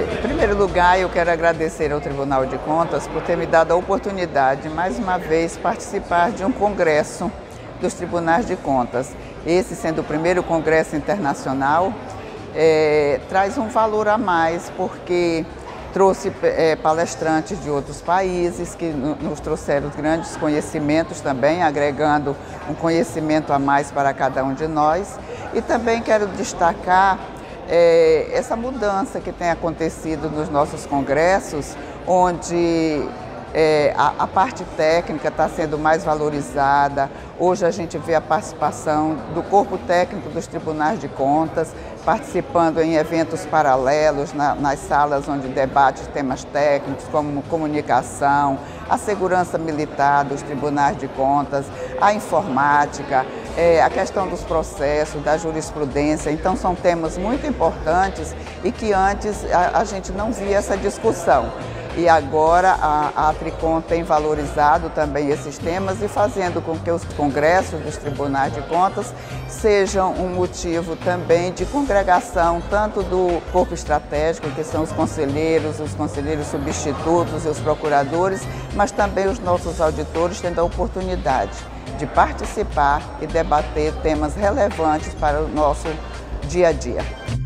Em primeiro lugar, eu quero agradecer ao Tribunal de Contas por ter me dado a oportunidade de, mais uma vez, participar de um congresso dos Tribunais de Contas. Esse sendo o primeiro congresso internacional, é, traz um valor a mais, porque trouxe é, palestrantes de outros países que nos trouxeram grandes conhecimentos também, agregando um conhecimento a mais para cada um de nós. E também quero destacar é, essa mudança que tem acontecido nos nossos congressos, onde é, a, a, parte técnica está sendo mais valorizada. Hoje a gente vê a participação do corpo técnico dos tribunais de contas, participando em eventos paralelos na, nas salas onde debate temas técnicos como comunicação, a segurança militar dos tribunais de contas, a informática, é, a questão dos processos, da jurisprudência. Então são temas muito importantes e que antes a, a gente não via essa discussão e agora a, a Tricom tem valorizado também esses temas e fazendo com que os congressos dos tribunais de contas sejam um motivo também de congregação tanto do corpo estratégico, que são os conselheiros, os conselheiros substitutos e os procuradores, mas também os nossos auditores tendo a oportunidade de participar e debater temas relevantes para o nosso dia a dia.